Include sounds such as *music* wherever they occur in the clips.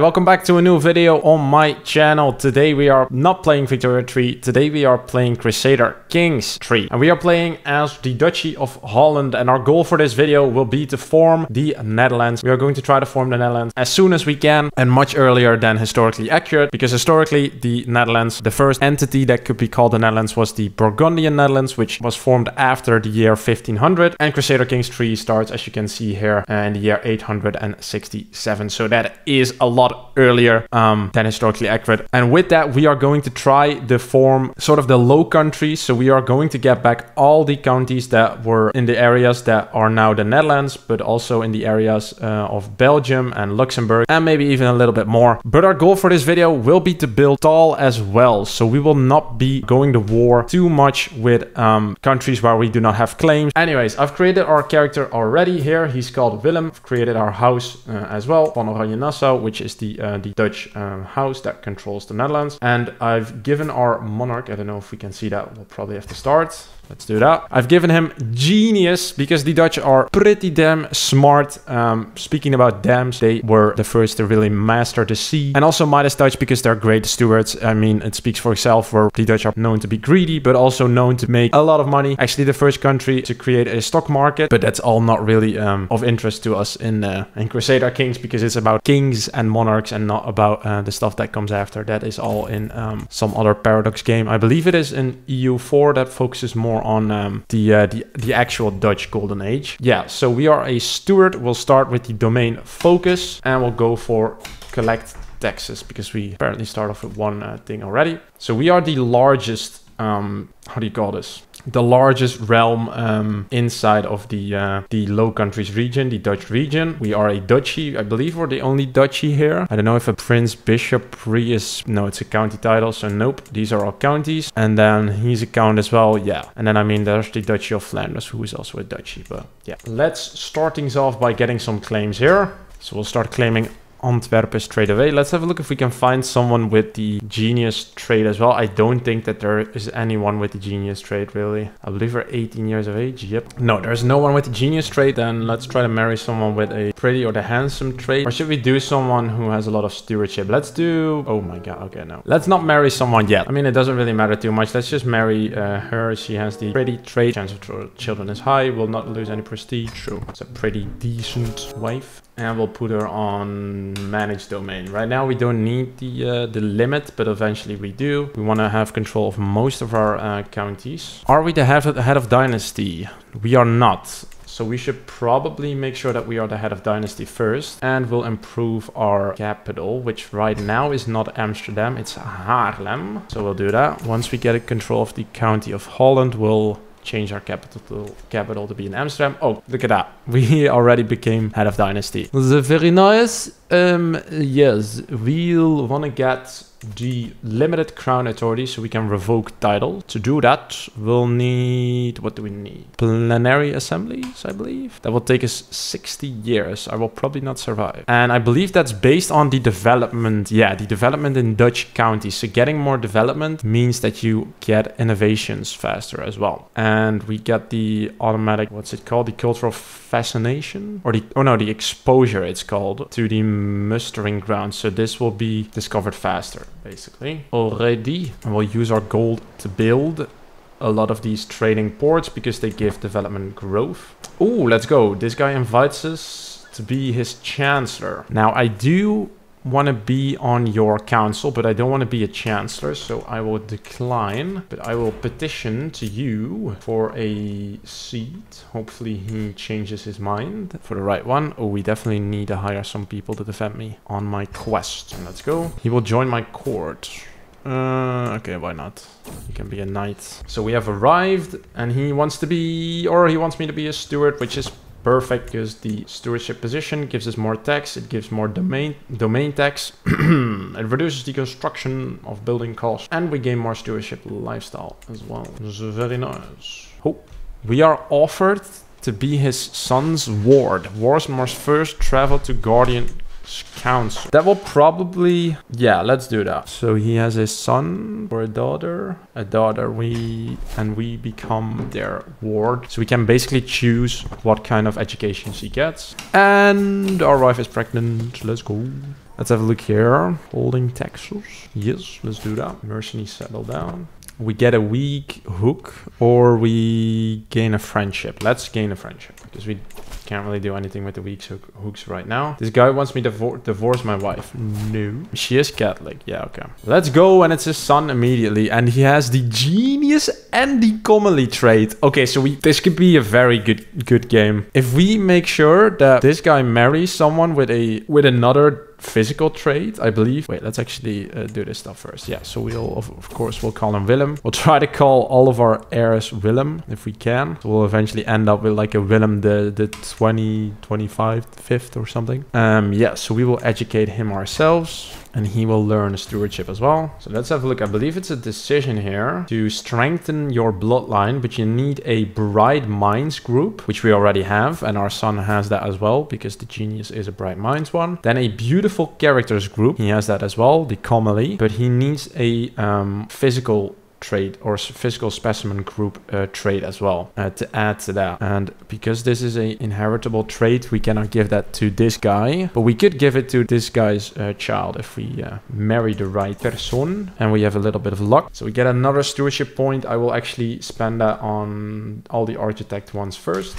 Welcome back to a new video on my channel. Today we are not playing Victoria 3. Today we are playing Crusader Kings 3. And we are playing as the Duchy of Holland. And our goal for this video will be to form the Netherlands. We are going to try to form the Netherlands as soon as we can and much earlier than historically accurate. Because historically the Netherlands, the first entity that could be called the Netherlands was the Burgundian Netherlands, which was formed after the year 1500. And Crusader Kings 3 starts, as you can see here, uh, in the year 867. So that is a lot earlier um, than historically accurate. And with that, we are going to try to form sort of the low countries. So we are going to get back all the counties that were in the areas that are now the Netherlands, but also in the areas uh, of Belgium and Luxembourg, and maybe even a little bit more. But our goal for this video will be to build tall as well. So we will not be going to war too much with um, countries where we do not have claims. Anyways, I've created our character already here. He's called Willem. I've created our house uh, as well, Van Oranje Nassau, which is the uh, the Dutch um, house that controls the Netherlands. And I've given our monarch, I don't know if we can see that, we'll probably have to start. Let's do that. I've given him genius because the Dutch are pretty damn smart. Um, speaking about dams, they were the first to really master the sea. And also Midas Dutch because they're great stewards. I mean, it speaks for itself where the Dutch are known to be greedy, but also known to make a lot of money. Actually, the first country to create a stock market, but that's all not really um, of interest to us in, uh, in Crusader Kings because it's about kings and monarchs and not about uh, the stuff that comes after. That is all in um, some other Paradox game. I believe it is in EU4 that focuses more more on um, the, uh, the the actual Dutch Golden Age. Yeah, so we are a steward. We'll start with the domain focus and we'll go for collect taxes because we apparently start off with one uh, thing already. So we are the largest, um, how do you call this? The largest realm um, inside of the uh, the Low Countries region, the Dutch region. We are a duchy, I believe we're the only duchy here. I don't know if a prince bishopric is, no, it's a county title, so nope, these are all counties. And then he's a count as well, yeah. And then I mean, there's the Duchy of Flanders, who is also a duchy, but yeah. Let's start things off by getting some claims here. So we'll start claiming Antwerpen straight away. Let's have a look if we can find someone with the genius trade as well. I don't think that there is anyone with the genius trade really. I believe we're 18 years of age. Yep. No, there's no one with the genius trade. Then let's try to marry someone with a pretty or the handsome trade. Or should we do someone who has a lot of stewardship? Let's do... Oh my god. Okay, no. Let's not marry someone yet. I mean, it doesn't really matter too much. Let's just marry uh, her. She has the pretty trade. Chance of children is high. Will not lose any prestige. True. It's a pretty decent wife and we'll put her on manage domain. Right now we don't need the uh, the limit, but eventually we do. We want to have control of most of our uh, counties. Are we the head of, head of dynasty? We are not. So we should probably make sure that we are the head of dynasty first and we'll improve our capital, which right now is not Amsterdam, it's Haarlem. So we'll do that. Once we get control of the county of Holland, we'll change our capital to, capital to be in Amsterdam. Oh, look at that. We *laughs* already became head of dynasty. That's very nice. Um, yes, we'll want to get the limited crown authority so we can revoke title. To do that, we'll need, what do we need? Plenary assemblies, I believe. That will take us 60 years. I will probably not survive. And I believe that's based on the development. Yeah, the development in Dutch counties. So getting more development means that you get innovations faster as well. And we get the automatic, what's it called? The cultural fascination or the, oh no, the exposure it's called to the mustering ground. So this will be discovered faster basically. Already, and we'll use our gold to build a lot of these trading ports because they give development growth. Oh, let's go. This guy invites us to be his chancellor. Now, I do want to be on your council, but I don't want to be a chancellor, so I will decline. But I will petition to you for a seat. Hopefully he changes his mind for the right one. Oh, we definitely need to hire some people to defend me on my quest. Let's go. He will join my court. Uh, okay, why not? He can be a knight. So we have arrived and he wants to be, or he wants me to be a steward, which is perfect because the stewardship position gives us more tax, it gives more domain domain tax, *clears throat* it reduces the construction of building costs, and we gain more stewardship lifestyle as well. Very nice. Oh, we are offered to be his son's ward. Wars must first travel to Guardian council. That will probably, yeah, let's do that. So he has a son or a daughter, a daughter, we, and we become their ward. So we can basically choose what kind of education she gets. And our wife is pregnant. Let's go. Let's have a look here. Holding taxes. Yes, let's do that. Mercenary settle down. We get a weak hook or we gain a friendship. Let's gain a friendship because we can't really do anything with the weak hook hooks right now. This guy wants me to divorce my wife. No. She is Catholic. Yeah, okay. Let's go. And it's his son immediately. And he has the genius and the comely trait. Okay, so we this could be a very good good game. If we make sure that this guy marries someone with a with another physical trait, I believe. Wait, let's actually uh, do this stuff first. Yeah, so we'll, of, of, course, we'll call him Willem. We'll try to call all of our heirs Willem if we can. So we'll eventually end up with like a Willem the, the 20, 25, 5th or something. Um, yeah, so we will educate him ourselves and he will learn stewardship as well. So let's have a look. I believe it's a decision here to strengthen your bloodline, but you need a bright minds group, which we already have, and our son has that as well because the genius is a bright minds one. Then a beautiful characters group, he has that as well, the comely, but he needs a um, physical trait or physical specimen group uh, trait as well uh, to add to that. And because this is a inheritable trait, we cannot give that to this guy, but we could give it to this guy's uh, child if we uh, marry the right person and we have a little bit of luck. So we get another stewardship point. I will actually spend that on all the architect ones first.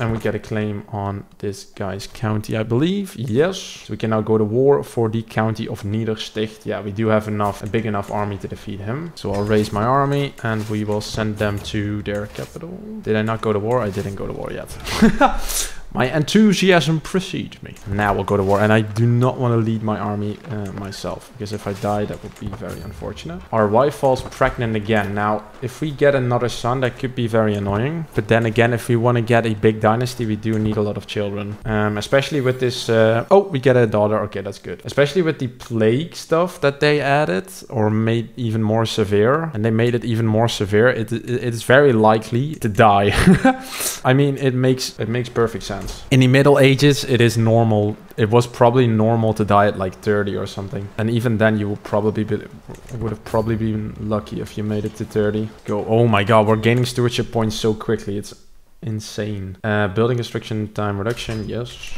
And we get a claim on this guy's county, I believe. Yes. So we can now go to war for the county of Niedersticht. Yeah, we do have enough, a big enough army to defeat him. So I'll raise my army and we will send them to their capital. Did I not go to war? I didn't go to war yet. *laughs* My enthusiasm precedes me. Now we'll go to war. And I do not want to lead my army uh, myself. Because if I die, that would be very unfortunate. Our wife falls pregnant again. Now, if we get another son, that could be very annoying. But then again, if we want to get a big dynasty, we do need a lot of children. Um, especially with this... Uh, oh, we get a daughter. Okay, that's good. Especially with the plague stuff that they added. Or made even more severe. And they made it even more severe. It, it It's very likely to die. *laughs* I mean, it makes it makes perfect sense In the Middle Ages, it is normal. It was probably normal to die at like 30 or something. And even then, you would probably be, would have probably been lucky if you made it to 30. Go, oh my god, we're gaining stewardship points so quickly. It's insane. Uh, building construction time reduction, yes.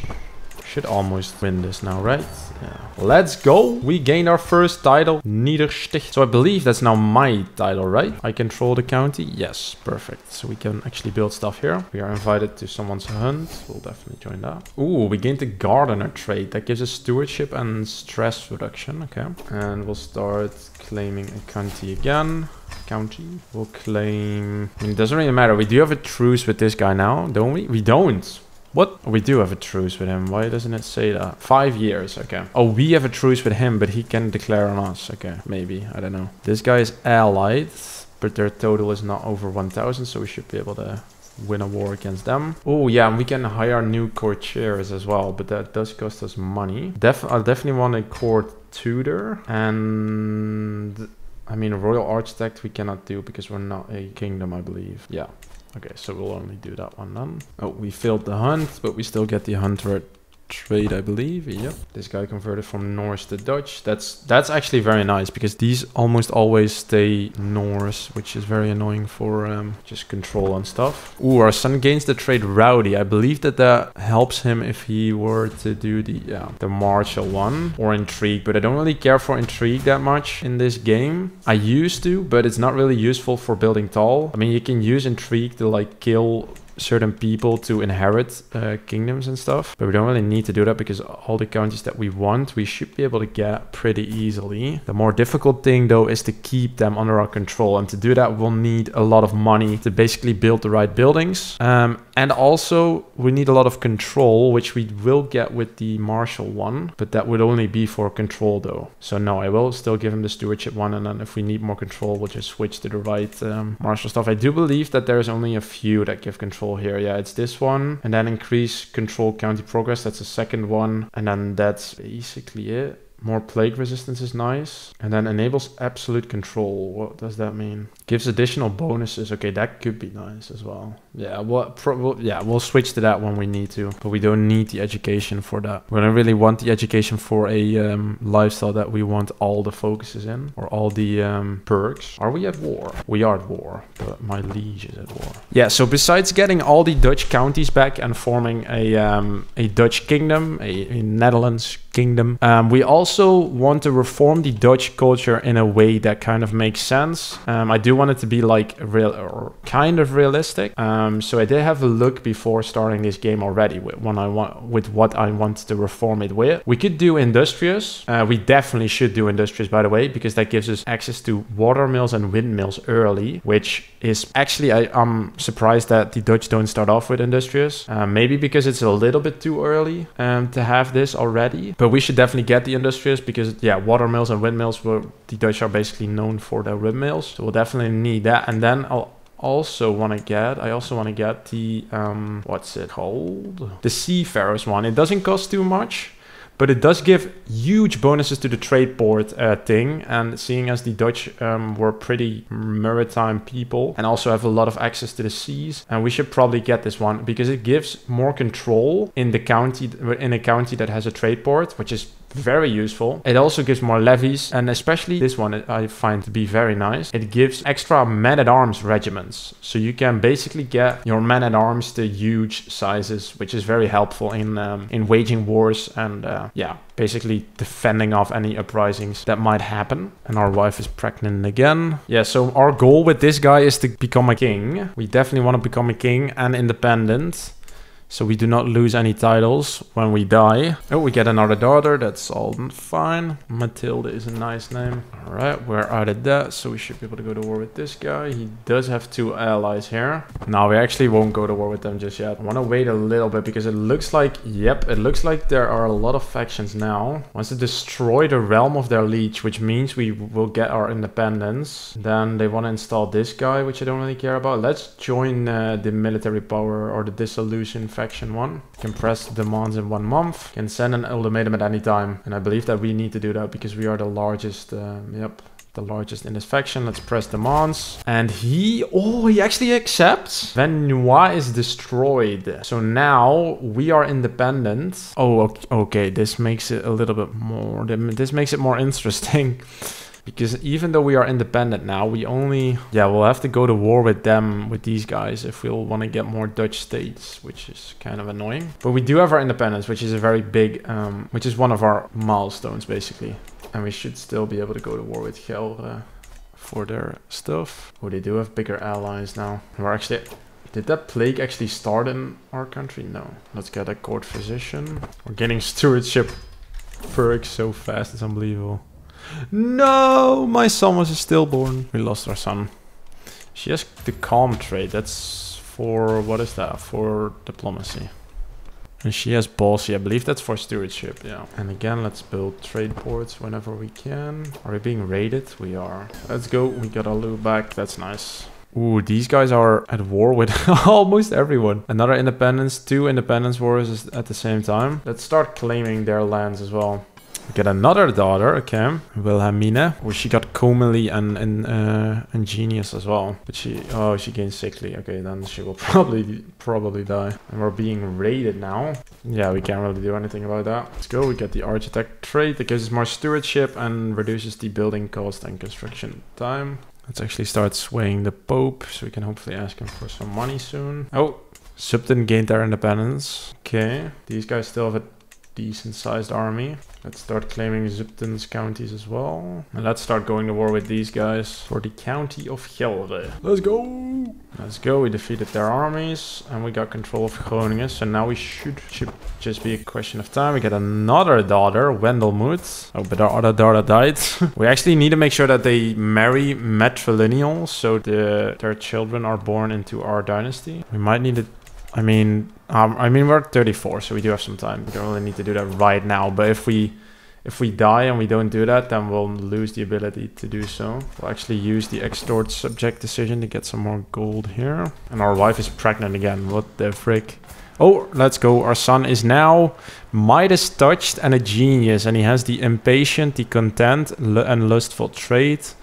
Should almost win this now, right? Yeah. Let's go. We gained our first title, Niedersticht. So I believe that's now my title, right? I control the county. Yes, perfect. So we can actually build stuff here. We are invited to someone's hunt. We'll definitely join that. Ooh, we gained the gardener trait. That gives us stewardship and stress reduction. Okay. And we'll start claiming a county again county. We'll claim... I mean, it doesn't really matter. We do have a truce with this guy now, don't we? We don't. What? We do have a truce with him. Why doesn't it say that? Five years. Okay. Oh, we have a truce with him, but he can declare on us. Okay. Maybe. I don't know. This guy is allied, but their total is not over 1,000. So we should be able to win a war against them. Oh, yeah. And we can hire new courtiers as well, but that does cost us money. Def I definitely want a court tutor and... I mean, a royal architect we cannot do because we're not a kingdom, I believe. Yeah. Okay, so we'll only do that one then. Oh, we failed the hunt, but we still get the hunter trade, I believe. Yep. This guy converted from Norse to Dutch. That's that's actually very nice because these almost always stay Norse, which is very annoying for um, just control and stuff. Ooh, our son gains the trade Rowdy. I believe that that helps him if he were to do the yeah, the martial one or intrigue, but I don't really care for intrigue that much in this game. I used to, but it's not really useful for building tall. I mean, you can use intrigue to like kill certain people to inherit uh, kingdoms and stuff. But we don't really need to do that because all the counties that we want, we should be able to get pretty easily. The more difficult thing though is to keep them under our control. And to do that, we'll need a lot of money to basically build the right buildings. Um, and also we need a lot of control, which we will get with the martial one, but that would only be for control though. So no, I will still give him the stewardship one. And then if we need more control, we'll just switch to the right um, stuff. I do believe that there's only a few that give control control here. Yeah, it's this one. And then increase control county progress. That's the second one. And then that's basically it. More plague resistance is nice. And then enables absolute control. What does that mean? Gives additional bonuses. Okay, that could be nice as well. Yeah? We'll, yeah, we'll switch to that when we need to. But we don't need the education for that. We don't really want the education for a um, lifestyle that we want all the focuses in. Or all the um, perks. Are we at war? We are at war. But my liege is at war. Yeah, so besides getting all the Dutch counties back and forming a, um, a Dutch kingdom, a, a Netherlands kingdom. Um, we also want to reform the Dutch culture in a way that kind of makes sense. Um, I do want it to be like real or kind of realistic. Um, so I did have a look before starting this game already with when I want with what I want to reform it with. We could do industrious. Uh, we definitely should do industrious, by the way, because that gives us access to water mills and windmills early, which is actually I, am surprised that the Dutch don't start off with industrious. Uh, maybe because it's a little bit too early um, to have this already. But we should definitely get the industrious because yeah, water mills and windmills were the Dutch are basically known for their windmills. So we'll definitely need that. And then I'll also want to get i also want to get the um what's it called the seafarers one it doesn't cost too much but it does give huge bonuses to the trade port uh, thing. And seeing as the Dutch um, were pretty maritime people and also have a lot of access to the seas, and we should probably get this one because it gives more control in the county in a county that has a trade port, which is very useful. It also gives more levies, and especially this one I find to be very nice. It gives extra men-at-arms regiments. So you can basically get your men-at-arms to huge sizes, which is very helpful in um, in waging wars and uh, yeah, basically defending off any uprisings that might happen. And our wife is pregnant again. Yeah, so our goal with this guy is to become a king. We definitely want to become a king and independent so we do not lose any titles when we die. Oh, we get another daughter. That's all fine. Matilda is a nice name. All right, we're out of that, so we should be able to go to war with this guy. He does have two allies here. Now we actually won't go to war with them just yet. I want to wait a little bit because it looks like, yep, it looks like there are a lot of factions now. Once they destroy the realm of their liege, which means we will get our independence, then they want to install this guy, which I don't really care about. Let's join uh, the military power or the dissolution faction one. Can press demands in one month. Can send an ultimatum at any time. And I believe that we need to do that because we are the largest, uh, yep, the largest in this faction. Let's press demands. And he, oh, he actually accepts. Venois is destroyed. So now we are independent. Oh, okay. This makes it a little bit more, this makes it more interesting. *laughs* because even though we are independent now, we only, yeah, we'll have to go to war with them, with these guys, if we'll want to get more Dutch states, which is kind of annoying. But we do have our independence, which is a very big, um, which is one of our milestones, basically. And we should still be able to go to war with Gelre for their stuff. Oh, they do have bigger allies now. We're actually did that plague actually start in our country? No. Let's get a court physician. We're getting stewardship perks so fast, it's unbelievable. No, my son was stillborn. We lost our son. She has the calm trait. That's for, what is that? For diplomacy. And she has bossy. I believe that's for stewardship, yeah. And again, let's build trade ports whenever we can. Are we being raided? We are. Let's go. We got our loot back. That's nice. Ooh, these guys are at war with *laughs* almost everyone. Another independence, two independence wars at the same time. Let's start claiming their lands as well. Get another daughter, okay, Wilhelmina. Well, she got comely and and uh, and genius as well. But she, oh, she gained sickly. Okay, then she will *laughs* probably probably die. And we're being raided now. Yeah, we can't really do anything about that. Let's go. We get the architect trait that gives us more stewardship and reduces the building cost and construction time. Let's actually start swaying the Pope, so we can hopefully ask him for some money soon. Oh, Zutphen gained their independence. Okay, these guys still have a decent sized army. Let's start claiming Zutphen's counties as well. And let's start going to war with these guys for the county of Gelre. Let's go! Let's go, we defeated their armies and we got control of Groningen. So now we should, should just be a question of time. We get another daughter, Wendelmuth. Oh, but our other daughter died. *laughs* we actually need to make sure that they marry matrilineal so the, their children are born into our dynasty. We might need to I mean, um, I mean we're 34, so we do have some time. We don't really need to do that right now. But if we if we die and we don't do that, then we'll lose the ability to do so. We'll actually use the extort subject decision to get some more gold here. And our wife is pregnant again. What the frick? Oh, let's go. Our son is now Midas touched and a genius. And he has the impatient, the content, and lustful trait.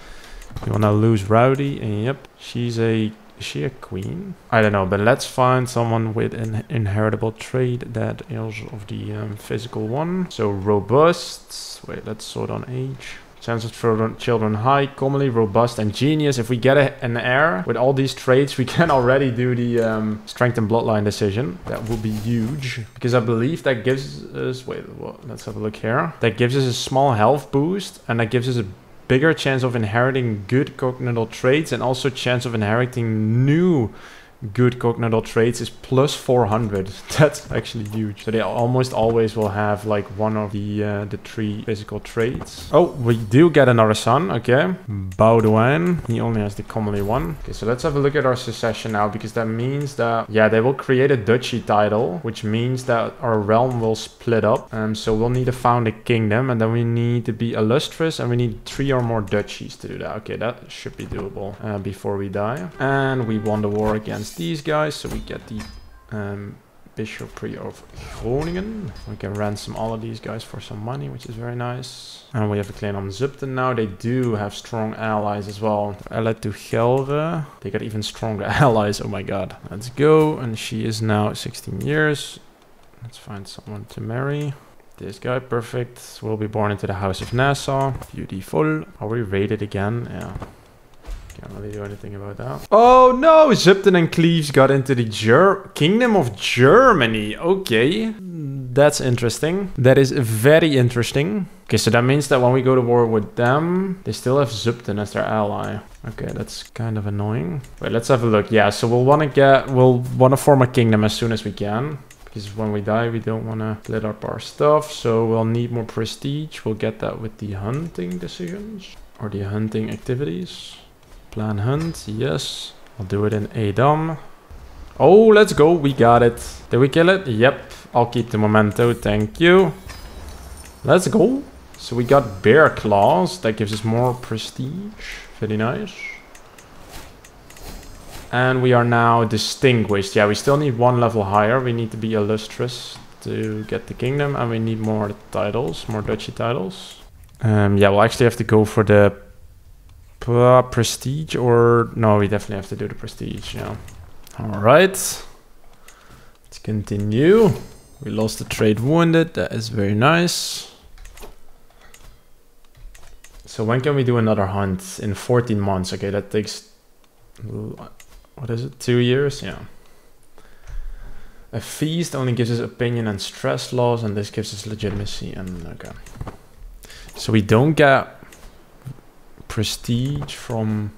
You wanna lose Rowdy? Yep. She's a is she a queen? I don't know, but let's find someone with an inheritable trait that is of the um, physical one. So robust. Wait, let's sort on age. Chances for children high, comely robust and genius. If we get a, an heir with all these traits, we *laughs* can already do the um, strength and bloodline decision. That will be huge because I believe that gives us, wait, well, let's have a look here. That gives us a small health boost and that gives us a bigger chance of inheriting good cognitive traits and also chance of inheriting new good cognitive traits is plus 400. *laughs* That's actually huge. So they almost always will have like one of the uh, the three physical traits. Oh, we do get another son. Okay. Baudouin. He only has the comely one. Okay, so let's have a look at our succession now because that means that, yeah, they will create a duchy title, which means that our realm will split up. Um, so we'll need to found a kingdom and then we need to be illustrious and we need three or more duchies to do that. Okay, that should be doable uh, before we die. And we won the war against these guys. So we get the um, Bishopry of Groningen. We can ransom all of these guys for some money, which is very nice. And we have a claim on Zutphen now. They do have strong allies as well. Allied to Gelre. They got even stronger *laughs* allies. Oh my god. Let's go. And she is now 16 years. Let's find someone to marry. This guy, perfect. Will be born into the House of Nassau. Beautiful. Are we rated again? Yeah. Can't really do anything about that. Oh no! Zutphen and Cleves got into the Ger Kingdom of Germany. Okay. That's interesting. That is very interesting. Okay, so that means that when we go to war with them, they still have Zutphen as their ally. Okay, that's kind of annoying. Wait, let's have a look. Yeah, so we'll want to get, we'll want to form a kingdom as soon as we can. Because when we die, we don't want to split up our stuff. So we'll need more prestige. We'll get that with the hunting decisions. Or the hunting activities. Plan hunt, yes. I'll do it in Edam. Oh, let's go. We got it. Did we kill it? Yep. I'll keep the memento. Thank you. Let's go. So we got bear claws. That gives us more prestige. Very nice. And we are now distinguished. Yeah, we still need one level higher. We need to be illustrious to get the kingdom. And we need more titles, more duchy titles. Um, yeah, we'll actually have to go for the uh, prestige or no we definitely have to do the prestige yeah all right let's continue. We lost the trade wounded that is very nice. So when can we do another hunt? In 14 months okay that takes what is it two years? Yeah. A feast only gives us opinion and stress laws and this gives us legitimacy and okay. So we don't get prestige from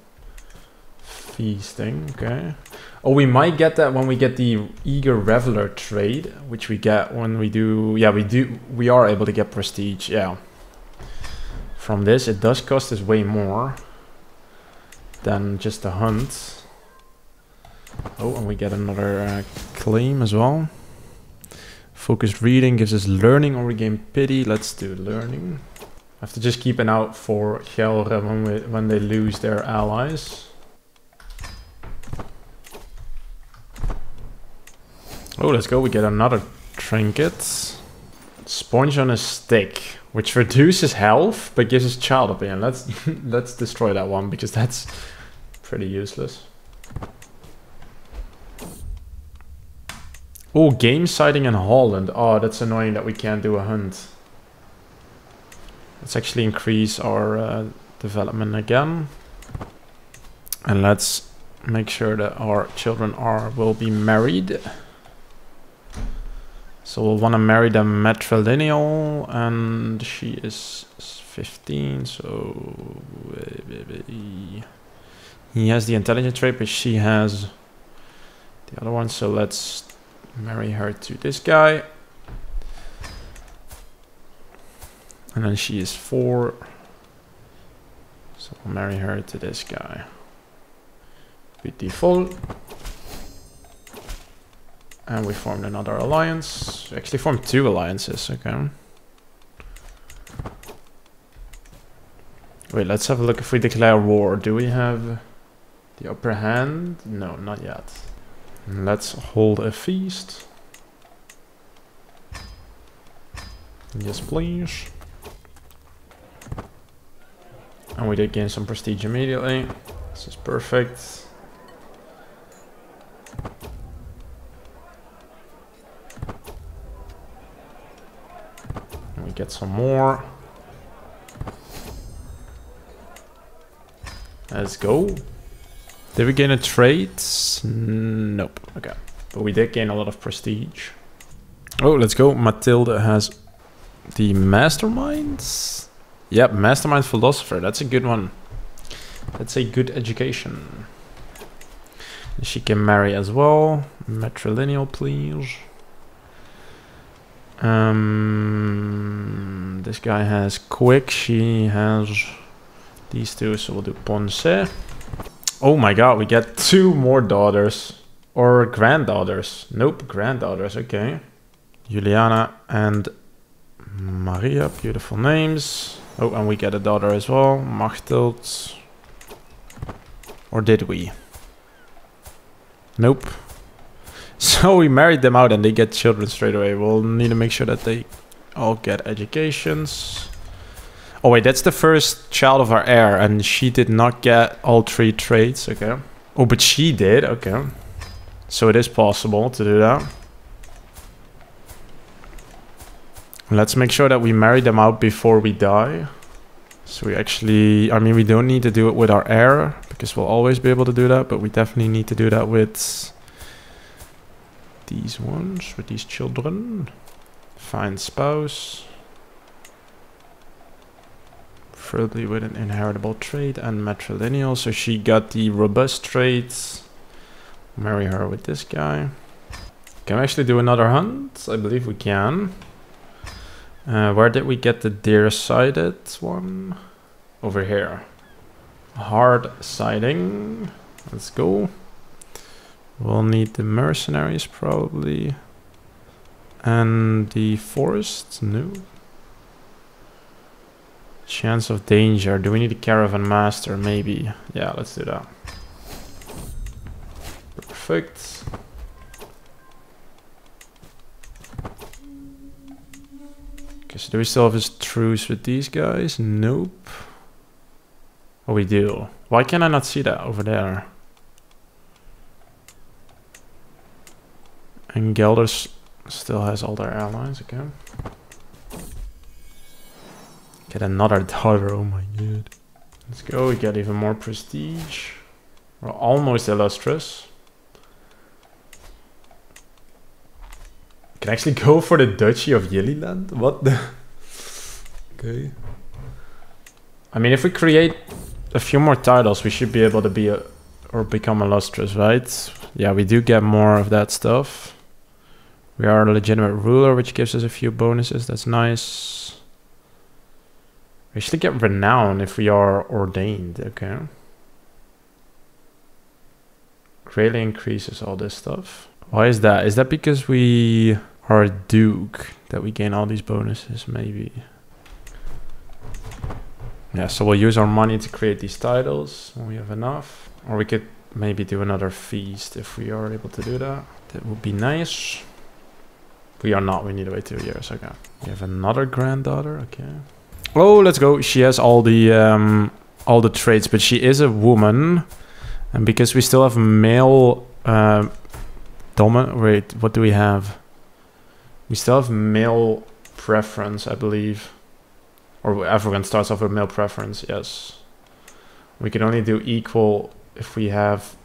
feasting. Okay. Oh, we might get that when we get the eager reveler trade, which we get when we do. Yeah, we do. We are able to get prestige. Yeah. From this, it does cost us way more than just a hunt. Oh, and we get another uh, claim as well. Focused reading gives us learning or we gain pity. Let's do learning have to just keep an out for Gelre when, we, when they lose their allies. Oh, let's go. We get another trinket. Sponge on a stick, which reduces health but gives us child opinion. Let's *laughs* let's destroy that one because that's pretty useless. Oh, game sighting in Holland. Oh, that's annoying that we can't do a hunt. Let's actually increase our uh, development again. And let's make sure that our children are will be married. So we'll want to marry the matrilineal and she is 15 so he has the intelligence trait but she has the other one so let's marry her to this guy And then she is four. So I'll marry her to this guy. Beautiful. And we formed another alliance. We actually formed two alliances, okay. Wait, let's have a look if we declare war. Do we have the upper hand? No, not yet. Let's hold a feast. Yes, please. And we did gain some prestige immediately. This is perfect. And we get some more. Let's go. Did we gain a trade? Nope. Okay. But we did gain a lot of prestige. Oh, let's go. Matilda has the masterminds. Yep, mastermind philosopher. That's a good one. That's a good education. She can marry as well. Matrilineal, please. Um, this guy has quick. She has these two, so we'll do Ponce. Oh my god, we get two more daughters. Or granddaughters. Nope, granddaughters, okay. Juliana and Maria, beautiful names. Oh, and we get a daughter as well, Machteld. Or did we? Nope. *laughs* So we married them out and they get children straight away. We'll need to make sure that they all get educations. Oh wait, that's the first child of our heir and she did not get all three traits, okay. Oh, but she did, okay. So it is possible to do that. Let's make sure that we marry them out before we die. So we actually, I mean, we don't need to do it with our heir because we'll always be able to do that, but we definitely need to do that with these ones, with these children. Find spouse. Preferably with an inheritable trait and matrilineal. So she got the robust traits. Marry her with this guy. Can we actually do another hunt? I believe we can. Uh, where did we get the deer-sided one? Over here. Hard siding. Let's go. We'll need the mercenaries probably. And the forest? No. Chance of danger. Do we need a caravan master? Maybe. Yeah, let's do that. Perfect. Okay, so do we still have his truce with these guys? Nope. Oh, we do. Why can I not see that over there? And Gelders still has all their allies, okay. Get another daughter, oh my god. Let's go, we get even more prestige. We're almost illustrious. Can actually go for the Duchy of Yeliland? What the? okay. I mean, if we create a few more titles, we should be able to be a, or become illustrious, right? Yeah, we do get more of that stuff. We are a legitimate ruler, which gives us a few bonuses. That's nice. We actually get renown if we are ordained. Okay. Greatly increases all this stuff. Why is that? Is that because we or a duke that we gain all these bonuses maybe. Yeah so we'll use our money to create these titles when we have enough. Or we could maybe do another feast if we are able to do that. That would be nice. We are not we need to wait two years okay. We have another granddaughter okay. Oh let's go. She has all the um all the traits but she is a woman. And because we still have male uh, dominant wait what do we have we still have male preference, I believe. Or everyone starts off with male preference, yes. We can only do equal if we have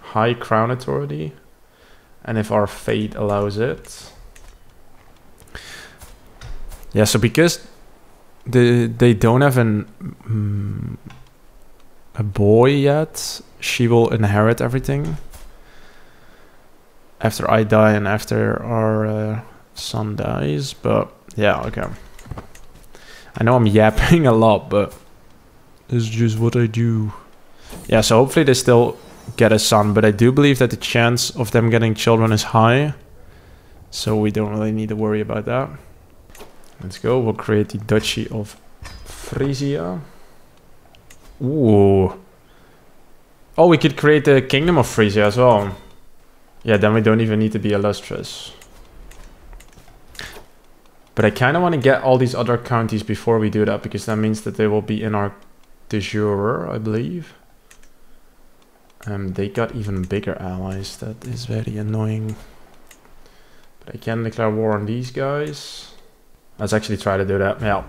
high crown authority and if our fate allows it. Yeah, so because the, they don't have an um, a boy yet, she will inherit everything after I die and after our uh, son dies, but yeah, okay. I know I'm *laughs* yapping a lot, but it's just what I do. Yeah, so hopefully they still get a son, but I do believe that the chance of them getting children is high. So we don't really need to worry about that. Let's go, we'll create the Duchy of Frisia. Ooh. Oh, we could create the Kingdom of Frisia as well. Yeah, then we don't even need to be illustrious. But I kind of want to get all these other counties before we do that, because that means that they will be in our de jure, I believe. Um, they got even bigger allies. That is very annoying. But I can declare war on these guys. Let's actually try to do that. Yeah.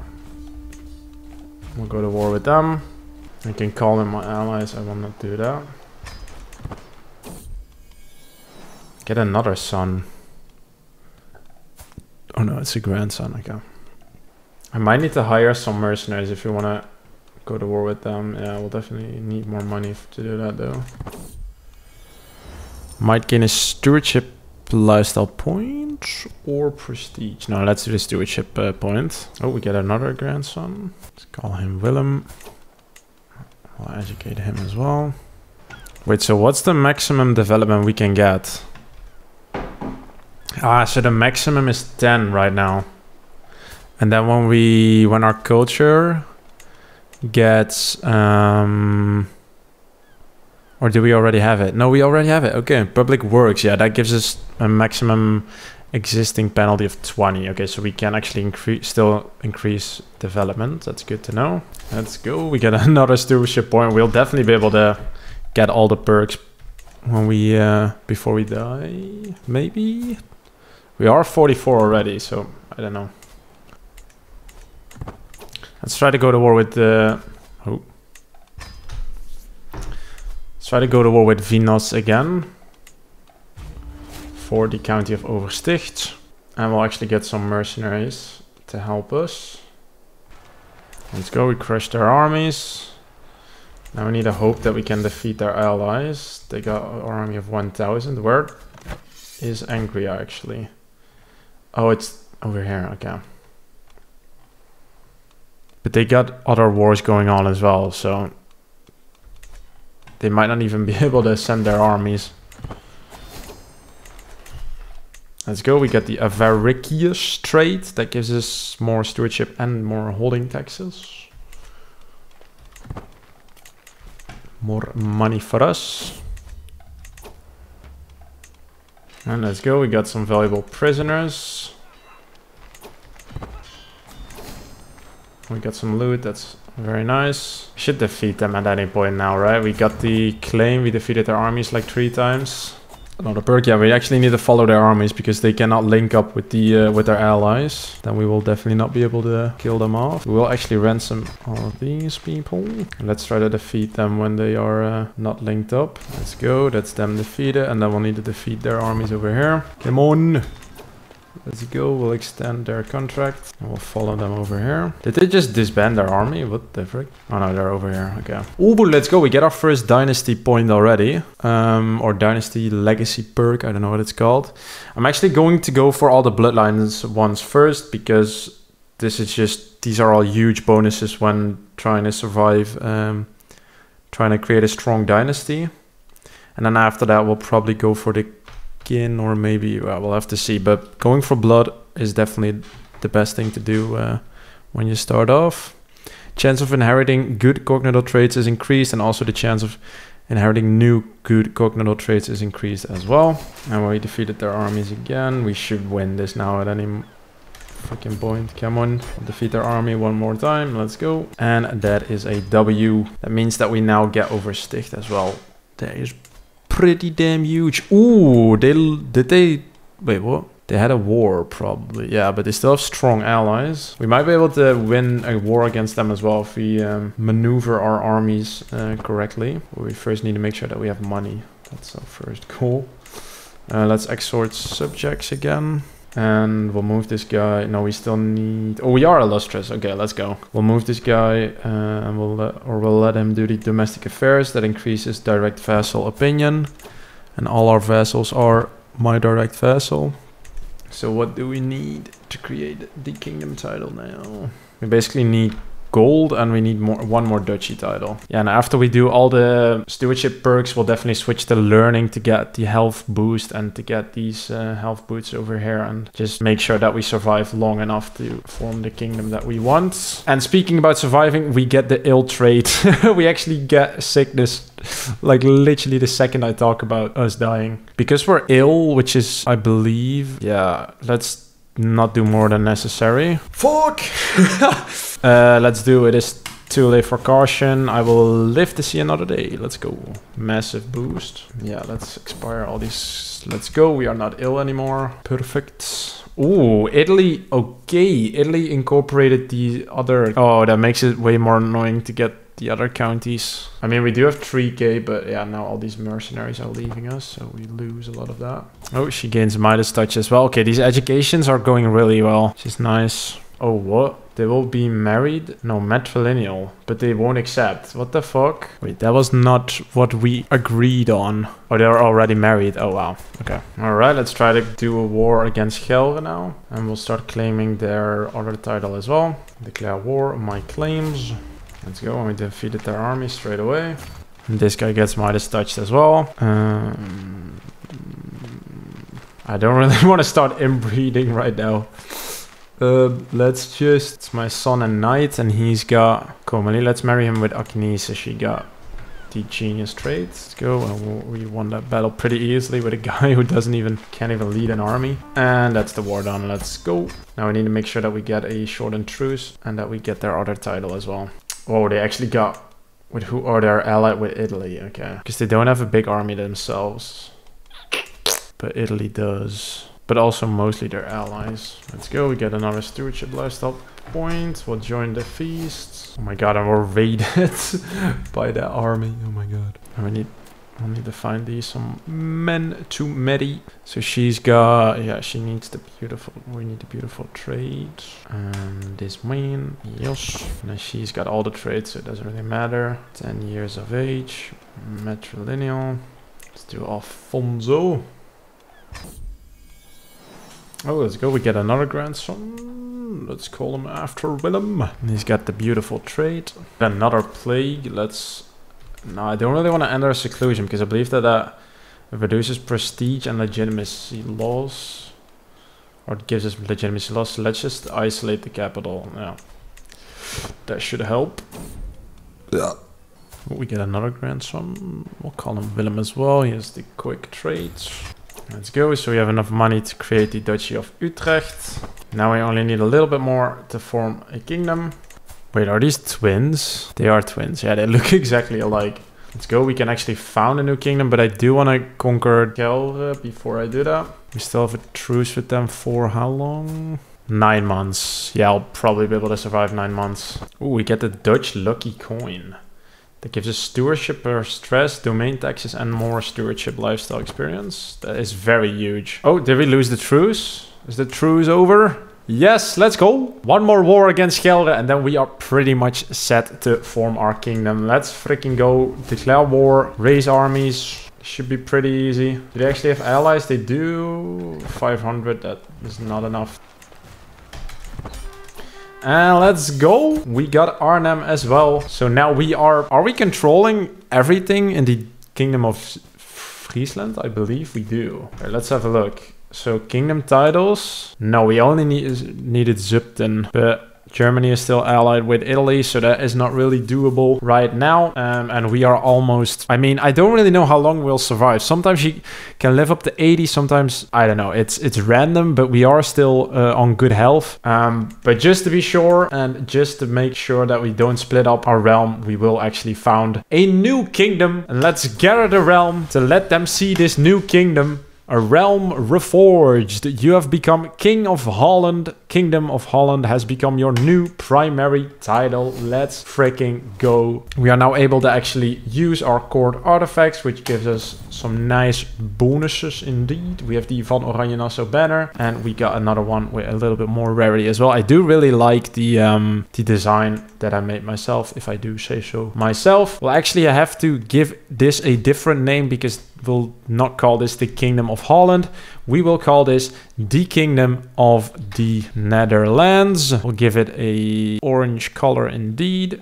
We'll go to war with them. I can call in my allies. I will not do that. Get another son. Oh no, it's a grandson. Okay. I might need to hire some mercenaries if you want to go to war with them. Yeah, we'll definitely need more money to do that though. Might gain a stewardship lifestyle point or prestige. No, let's do the stewardship uh, point. Oh, we get another grandson. Let's call him Willem. I'll educate him as well. Wait, so what's the maximum development we can get? Ah, so the maximum is 10 right now. And then when we, when our culture gets, um, or do we already have it? No, we already have it. Okay, public works. Yeah, that gives us a maximum existing penalty of 20. Okay, so we can actually increase, still increase development. That's good to know. Let's go. We get *laughs* another stewardship point. We'll definitely be able to get all the perks when we, uh, before we die. Maybe? We are 44 already, so I don't know. Let's try to go to war with the... Oh. Let's try to go to war with Venus again. For the county of Oversticht. And we'll actually get some mercenaries to help us. Let's go, we crushed their armies. Now we need to hope that we can defeat their allies. They got an army of 1000. Where is Angria actually? Oh, it's over here, okay. But they got other wars going on as well, so they might not even *laughs* be able to send their armies. Let's go, we get the Avaricious trade. That gives us more stewardship and more holding taxes. More money for us. And let's go, we got some valuable prisoners. We got some loot, that's very nice. Should defeat them at any point now, right? We got the claim, we defeated their armies like three times. Another perk, yeah, we actually need to follow their armies because they cannot link up with the uh, with their allies. Then we will definitely not be able to kill them off. We will actually ransom all these people. Let's try to defeat them when they are uh, not linked up. Let's go, that's them defeated. And then we'll need to defeat their armies over here. Come on! Let's go, we'll extend their contract and we'll follow them over here. Did they just disband their army? What the frick? Oh no, they're over here, okay. Ooh, let's go, we get our first dynasty point already. Um, or dynasty legacy perk, I don't know what it's called. I'm actually going to go for all the bloodlines ones first because this is just, these are all huge bonuses when trying to survive, um, trying to create a strong dynasty. And then after that, we'll probably go for the skin or maybe well, we'll have to see but going for blood is definitely the best thing to do uh, when you start off. Chance of inheriting good cognitive traits is increased and also the chance of inheriting new good cognitive traits is increased as well. And we defeated their armies again. We should win this now at any fucking point. Come on defeat their army one more time. Let's go. And that is a w. That means that we now get Oversticht as well. That is pretty damn huge. Ooh, they did they wait what? They had a war probably, yeah, but they still have strong allies. We might be able to win a war against them as well if we um, maneuver our armies uh, correctly. We first need to make sure that we have money. That's our first goal. Uh, let's exhort subjects again. And we'll move this guy. No, we still need... Oh, we are illustrious. Okay, let's go. We'll move this guy uh, and we'll let, or we'll let him do the domestic affairs. That increases direct vassal opinion. And all our vassals are my direct vassal. So what do we need to create the kingdom title now? We basically need gold and we need more one more duchy title. Yeah, and after we do all the stewardship perks, we'll definitely switch to learning to get the health boost and to get these uh, health boots over here and just make sure that we survive long enough to form the kingdom that we want. And speaking about surviving, we get the ill trait. *laughs* we actually get sickness *laughs* like literally the second I talk about us dying. Because we're ill, which is, I believe, yeah, let's not do more than necessary. Fuck! *laughs* uh, let's do it. It's too late for caution. I will live to see another day. Let's go. Massive boost. Yeah, let's expire all these. Let's go. We are not ill anymore. Perfect. Ooh, Italy. Okay, Italy incorporated the other. Oh, that makes it way more annoying to get the other counties. I mean, we do have 3k, but yeah, now all these mercenaries are leaving us, so we lose a lot of that. Oh, she gains Midas touch as well. Okay, these educations are going really well, which is nice. Oh, what? They will be married? No, matrilineal. But they won't accept. What the fuck? Wait, that was not what we agreed on. Oh, they're already married. Oh, wow. Okay. Alright, let's try to do a war against Gelre now. And we'll start claiming their other title as well. Declare war on my claims. Let's go. And we defeated their army straight away. And this guy gets Midas touched as well. Um, I don't *laughs* really want to start inbreeding right now. Uh, let's just... It's my son and knight, and he's got... Komali, let's marry him with Akini, so she got the genius traits. Let's go, and we won that battle pretty easily with a *laughs* guy who doesn't even... Can't even lead an army. And that's the war done, let's go. Now we need to make sure that we get a shortened truce, and that we get their other title as well. Oh, they actually got... With who? Or they're allied with Italy, okay. Because they don't have a big army themselves. But Italy does but also mostly their allies. Let's go, we get another stewardship lifestyle point. We'll join the feast. Oh my god, I'm invaded *laughs* by that army. Oh my god. We need I need to find these some men to marry. So she's got, yeah, she needs the beautiful, we need the beautiful trade. And this main, yes. And she's got all the trades, so it doesn't really matter. 10 years of age, matrilineal. Let's do Alfonso. Oh, let's go. We get another grandson. Let's call him after Willem. And he's got the beautiful trait. Another plague. Let's... No, I don't really want to enter seclusion because I believe that that reduces prestige and legitimacy loss. Or it gives us legitimacy loss. Let's just isolate the capital. Yeah. That should help. Yeah. We get another grandson. We'll call him Willem as well. He has the quick traits. Let's go. So we have enough money to create the Duchy of Utrecht. Now we only need a little bit more to form a kingdom. Wait, are these twins? They are twins. Yeah, they look *laughs* exactly alike. Let's go. We can actually found a new kingdom, but I do want to conquer Gelre before I do that. We still have a truce with them for how long? Nine months. Yeah, I'll probably be able to survive nine months. Oh, we get the Dutch lucky coin. That gives us stewardship per stress, domain taxes, and more stewardship lifestyle experience. That is very huge. Oh, did we lose the truce? Is the truce over? Yes, let's go. One more war against Gelre and then we are pretty much set to form our kingdom. Let's freaking go. Declare war, raise armies. Should be pretty easy. Do they actually have allies? They do. 500, that is not enough. And let's go. We got Arnhem as well. So now we are... Are we controlling everything in the Kingdom of Friesland? I believe we do. Right, let's have a look. So kingdom titles. No, we only need, needed Zutphen. But Germany is still allied with Italy, so that is not really doable right now. Um, and we are almost, I mean, I don't really know how long we'll survive. Sometimes you can live up to 80, sometimes, I don't know, it's it's random, but we are still uh, on good health. Um, but just to be sure, and just to make sure that we don't split up our realm, we will actually found a new kingdom. And let's gather the realm to let them see this new kingdom a realm reforged. You have become King of Holland. Kingdom of Holland has become your new primary title. Let's freaking go. We are now able to actually use our court artifacts, which gives us some nice bonuses indeed. We have the Van Oranje Nassau banner, and we got another one with a little bit more rarity as well. I do really like the um, the design that I made myself, if I do say so myself. Well, actually, I have to give this a different name because we'll not call this the Kingdom of Holland. We will call this the Kingdom of the Netherlands. We'll give it a orange color indeed.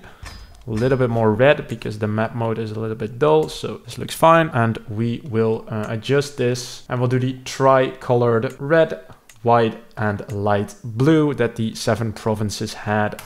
A little bit more red because the map mode is a little bit dull. So this looks fine. And we will uh, adjust this and we'll do the tri-colored red, white and light blue that the seven provinces had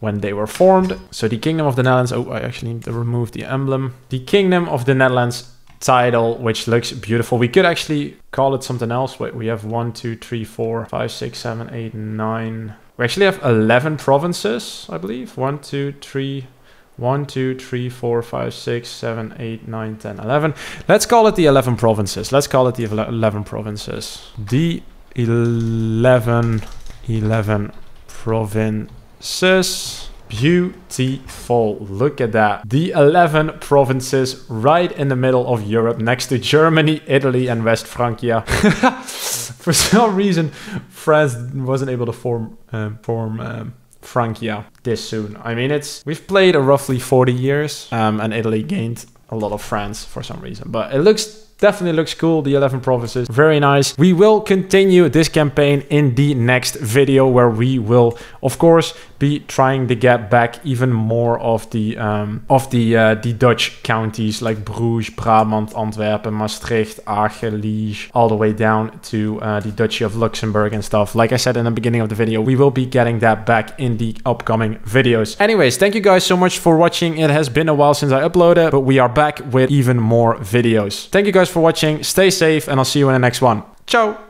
when they were formed. So the Kingdom of the Netherlands, oh, I actually need to remove the emblem. The Kingdom of the Netherlands title, which looks beautiful. We could actually call it something else. Wait, we have one, two, three, four, five, six, seven, eight, nine. We actually have 11 provinces, I believe. One, two, three, one, two, three, four, five, six, seven, eight, nine, 10, 11. Let's call it the 11 provinces. Let's call it the 11 provinces. The 11, 11 provinces. Beautiful. Look at that. The 11 provinces right in the middle of Europe next to Germany, Italy, and West Francia. *laughs* For some reason, France wasn't able to form um, form um, Francia this soon. I mean, it's we've played a roughly 40 years, um, and Italy gained a lot of France for some reason. But it looks Definitely looks cool, the 11 provinces. Very nice. We will continue this campaign in the next video where we will, of course, be trying to get back even more of the um, of the uh, the Dutch counties like Bruges, Brabant, Antwerpen, Maastricht, Aachen, Liege, all the way down to uh, the Duchy of Luxembourg and stuff. Like I said in the beginning of the video, we will be getting that back in the upcoming videos. Anyways, thank you guys so much for watching. It has been a while since I uploaded, but we are back with even more videos. Thank you guys for watching. Stay safe and I'll see you in the next one. Ciao!